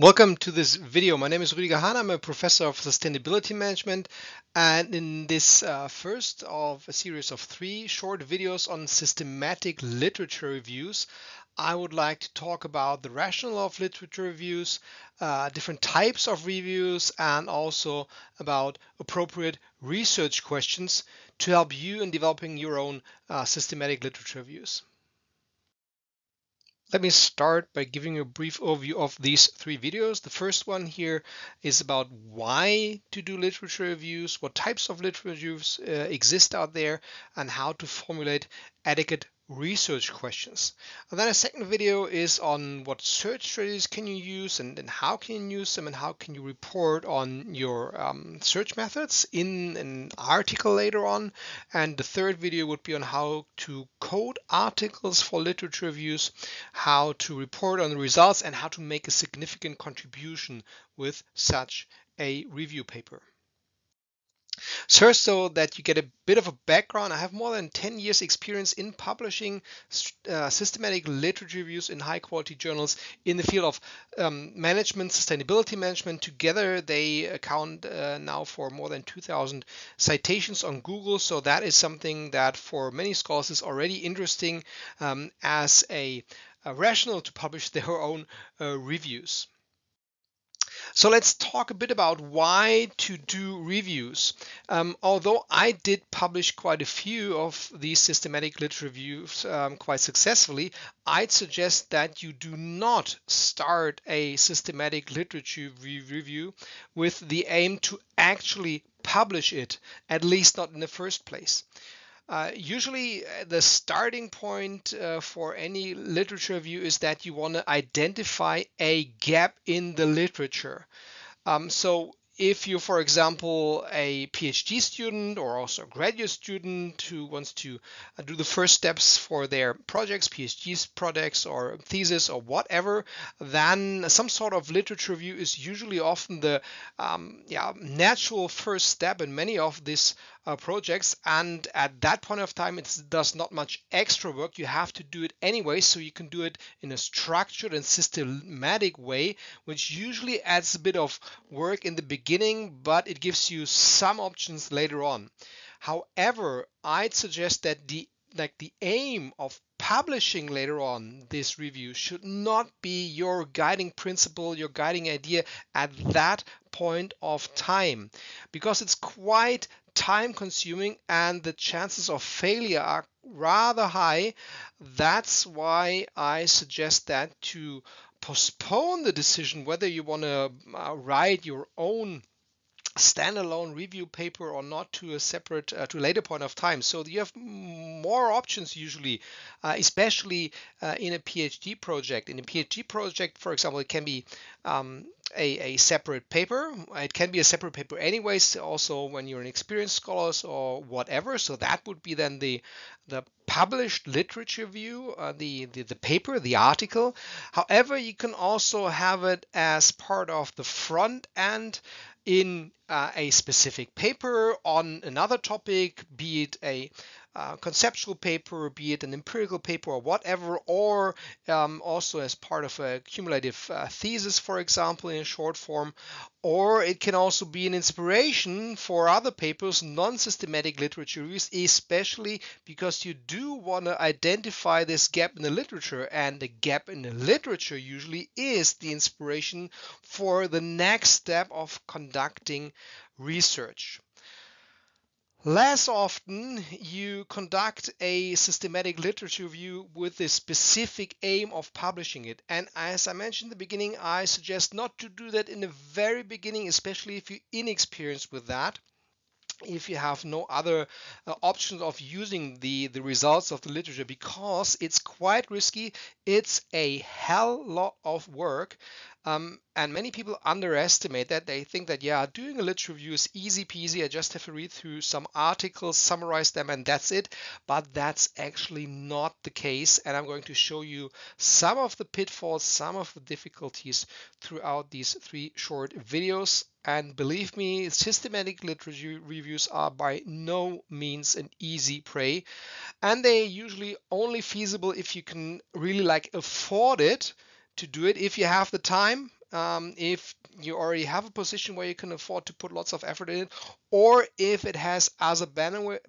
Welcome to this video. My name is Rüdiger Hahn. I'm a professor of sustainability management. And in this uh, first of a series of three short videos on systematic literature reviews, I would like to talk about the rationale of literature reviews, uh, different types of reviews, and also about appropriate research questions to help you in developing your own uh, systematic literature reviews. Let me start by giving you a brief overview of these three videos. The first one here is about why to do literature reviews, what types of literature reviews uh, exist out there, and how to formulate adequate research questions. And then a second video is on what search strategies can you use and, and how can you use them and how can you report on your um, search methods in an article later on. And the third video would be on how to code articles for literature reviews, how to report on the results and how to make a significant contribution with such a review paper. First, so that you get a bit of a background, I have more than 10 years experience in publishing uh, systematic literature reviews in high quality journals in the field of um, management, sustainability management. Together, they account uh, now for more than 2,000 citations on Google. So that is something that for many scholars is already interesting um, as a, a, rationale to publish their own uh, reviews. So let's talk a bit about why to do reviews. Um, although I did publish quite a few of these systematic literature reviews um, quite successfully, I'd suggest that you do not start a systematic literature review with the aim to actually publish it, at least not in the first place. Uh, usually, uh, the starting point uh, for any literature review is that you want to identify a gap in the literature. Um, so, if you're, for example, a PhD student or also a graduate student who wants to uh, do the first steps for their projects, PhD projects or thesis or whatever, then some sort of literature review is usually often the um, yeah, natural first step in many of these uh, projects. And at that point of time, it does not much extra work. You have to do it anyway, so you can do it in a structured and systematic way, which usually adds a bit of work in the beginning beginning, but it gives you some options later on. However, I'd suggest that the like the aim of publishing later on this review should not be your guiding principle, your guiding idea at that point of time because it's quite time consuming and the chances of failure are rather high. That's why I suggest that to postpone the decision whether you want to uh, write your own standalone review paper or not to a separate uh, to a later point of time so you have more options usually uh, especially uh, in a phd project in a phd project for example it can be um, a, a separate paper it can be a separate paper anyways also when you're an experienced scholars or whatever so that would be then the the published literature view, uh, the, the, the paper, the article. However, you can also have it as part of the front end in uh, a specific paper on another topic, be it a uh, conceptual paper, be it an empirical paper or whatever, or um, also as part of a cumulative uh, thesis, for example, in short form, or it can also be an inspiration for other papers, non-systematic literature reviews, especially because you do want to identify this gap in the literature, and the gap in the literature usually is the inspiration for the next step of conducting research. Less often you conduct a systematic literature review with the specific aim of publishing it. And as I mentioned in the beginning, I suggest not to do that in the very beginning, especially if you're inexperienced with that if you have no other uh, options of using the the results of the literature because it's quite risky it's a hell lot of work um, and many people underestimate that. They think that, yeah, doing a literature review is easy peasy. I just have to read through some articles, summarize them, and that's it. But that's actually not the case. And I'm going to show you some of the pitfalls, some of the difficulties throughout these three short videos. And believe me, systematic literature reviews are by no means an easy prey. And they're usually only feasible if you can really like afford it to do it if you have the time um, if you already have a position where you can afford to put lots of effort in it, or if it has other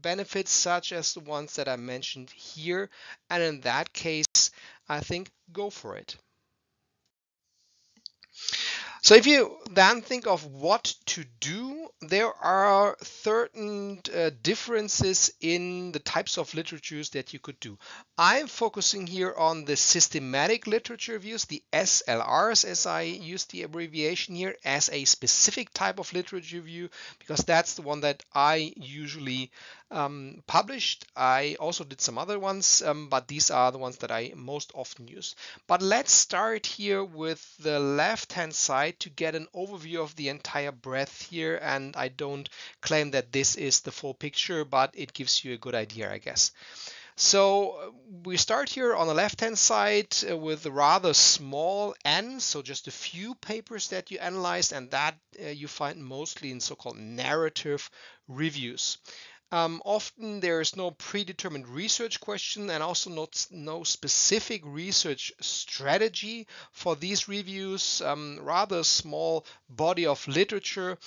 benefits such as the ones that I mentioned here. And in that case, I think go for it. So if you then think of what to do, there are certain uh, differences in the types of literatures that you could do. I'm focusing here on the systematic literature reviews, the SLRs, as I use the abbreviation here, as a specific type of literature review, because that's the one that I usually um, published. I also did some other ones, um, but these are the ones that I most often use. But let's start here with the left hand side to get an overview of the entire breadth here. And I don't claim that this is the full picture, but it gives you a good idea, I guess. So we start here on the left hand side uh, with a rather small n, so just a few papers that you analyzed, and that uh, you find mostly in so called narrative reviews. Um, often there is no predetermined research question and also not no specific research strategy for these reviews. Um, rather small body of literature.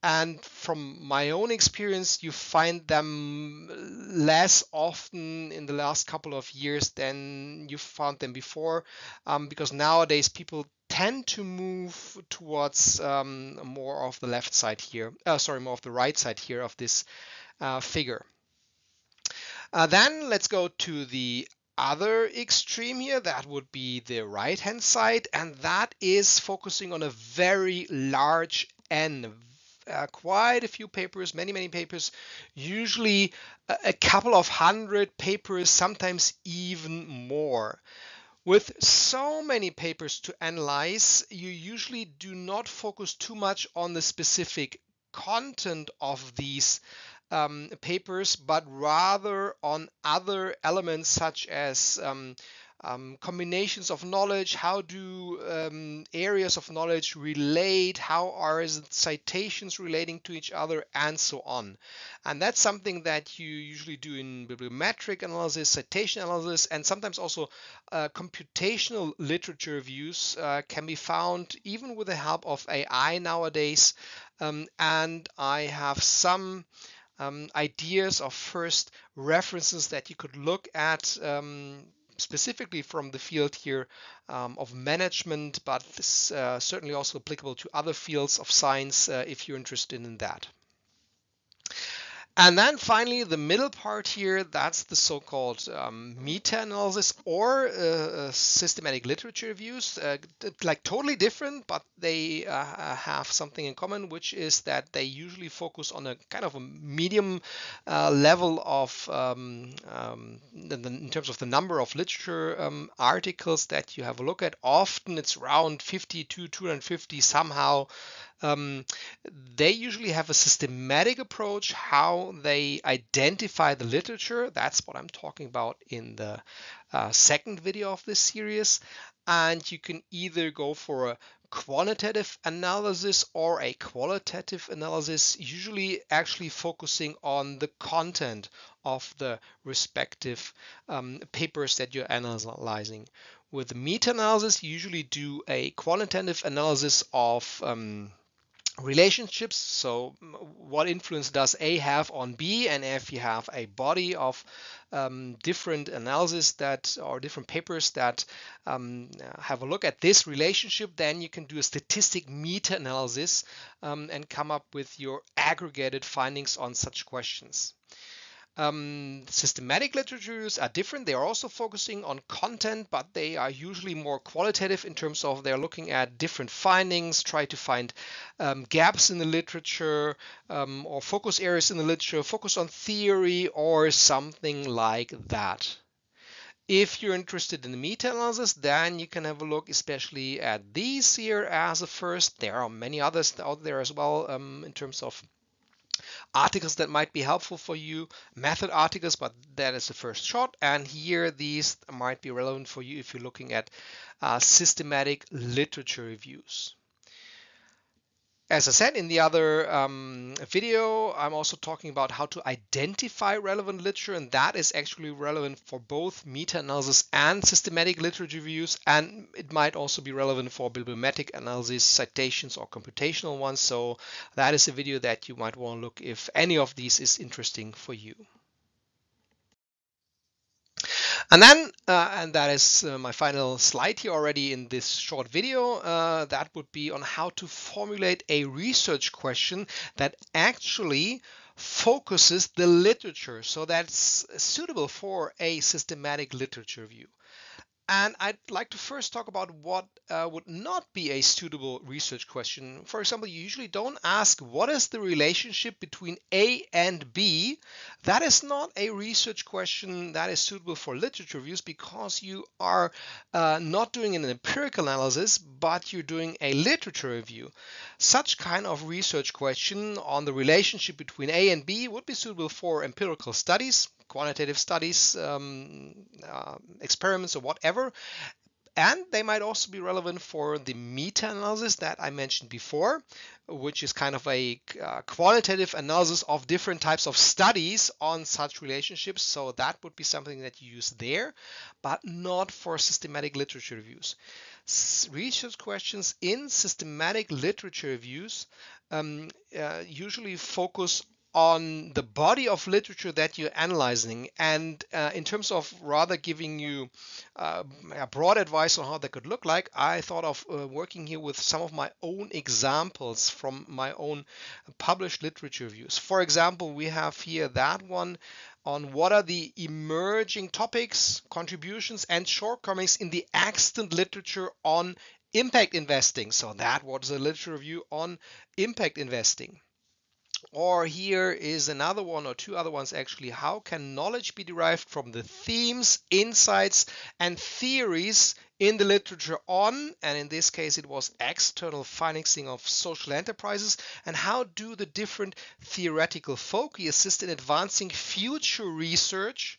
And from my own experience, you find them less often in the last couple of years than you found them before, um, because nowadays people tend to move towards um, more of the left side here. Uh, sorry, more of the right side here of this figure. Uh, then let's go to the other extreme here, that would be the right hand side, and that is focusing on a very large N. Uh, quite a few papers, many, many papers, usually a, a couple of hundred papers, sometimes even more. With so many papers to analyze, you usually do not focus too much on the specific content of these um, papers, but rather on other elements such as um, um, combinations of knowledge, how do um, areas of knowledge relate, how are citations relating to each other, and so on. And that's something that you usually do in bibliometric analysis, citation analysis, and sometimes also uh, computational literature reviews uh, can be found even with the help of AI nowadays. Um, and I have some um, ideas of first references that you could look at um, specifically from the field here um, of management, but this, uh, certainly also applicable to other fields of science uh, if you're interested in that. And then finally, the middle part here, that's the so-called um, meta-analysis or uh, uh, systematic literature reviews, uh, like totally different, but they uh, uh, have something in common, which is that they usually focus on a kind of a medium uh, level of, um, um, in terms of the number of literature um, articles that you have a look at. Often it's around 50 to 250 somehow um, they usually have a systematic approach how they identify the literature. That's what I'm talking about in the uh, second video of this series. And you can either go for a quantitative analysis or a qualitative analysis, usually actually focusing on the content of the respective um, papers that you're analyzing. With meta-analysis, you usually do a quantitative analysis of um, relationships. So what influence does A have on B? And if you have a body of um, different analysis that or different papers that um, have a look at this relationship, then you can do a statistic meta-analysis um, and come up with your aggregated findings on such questions. Um, systematic literatures are different. They are also focusing on content, but they are usually more qualitative in terms of they're looking at different findings, try to find um, gaps in the literature um, or focus areas in the literature, focus on theory or something like that. If you're interested in the meta-analysis, then you can have a look especially at these here as a first. There are many others out there as well um, in terms of articles that might be helpful for you, method articles, but that is the first shot. And here, these might be relevant for you if you're looking at uh, systematic literature reviews. As I said in the other um, video, I'm also talking about how to identify relevant literature, and that is actually relevant for both meta-analysis and systematic literature reviews, and it might also be relevant for bibliometric analysis, citations, or computational ones. So that is a video that you might want to look if any of these is interesting for you. And then, uh, and that is uh, my final slide here already in this short video, uh, that would be on how to formulate a research question that actually focuses the literature so that's suitable for a systematic literature review. And I'd like to first talk about what uh, would not be a suitable research question. For example, you usually don't ask what is the relationship between A and B. That is not a research question that is suitable for literature reviews because you are uh, not doing an empirical analysis, but you're doing a literature review. Such kind of research question on the relationship between A and B would be suitable for empirical studies, quantitative studies, um, uh, experiments, or whatever. And they might also be relevant for the meta analysis that I mentioned before, which is kind of a uh, qualitative analysis of different types of studies on such relationships. So that would be something that you use there, but not for systematic literature reviews. S research questions in systematic literature reviews um, uh, usually focus on the body of literature that you're analyzing and uh, in terms of rather giving you uh, a broad advice on how that could look like i thought of uh, working here with some of my own examples from my own published literature reviews for example we have here that one on what are the emerging topics contributions and shortcomings in the extant literature on impact investing. So that was a literature review on impact investing or here is another one or two other ones actually. How can knowledge be derived from the themes, insights, and theories in the literature on, and in this case it was external financing of social enterprises, and how do the different theoretical foci assist in advancing future research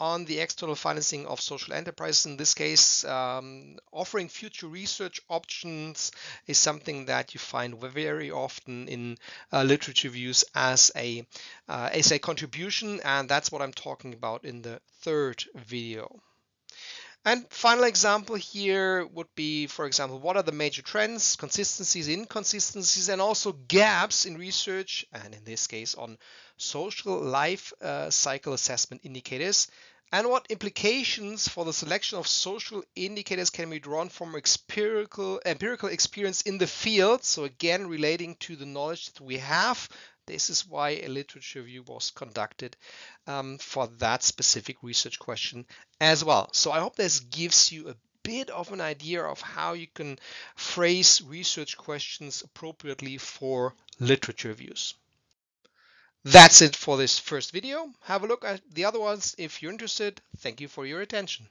on the external financing of social enterprises. In this case, um, offering future research options is something that you find very often in uh, literature reviews as a uh, as a contribution, and that's what I'm talking about in the third video. And final example here would be, for example, what are the major trends, consistencies, inconsistencies, and also gaps in research, and in this case on social life uh, cycle assessment indicators and what implications for the selection of social indicators can be drawn from empirical, empirical experience in the field. So again, relating to the knowledge that we have. This is why a literature review was conducted um, for that specific research question as well. So I hope this gives you a bit of an idea of how you can phrase research questions appropriately for literature reviews. That's it for this first video. Have a look at the other ones if you're interested. Thank you for your attention.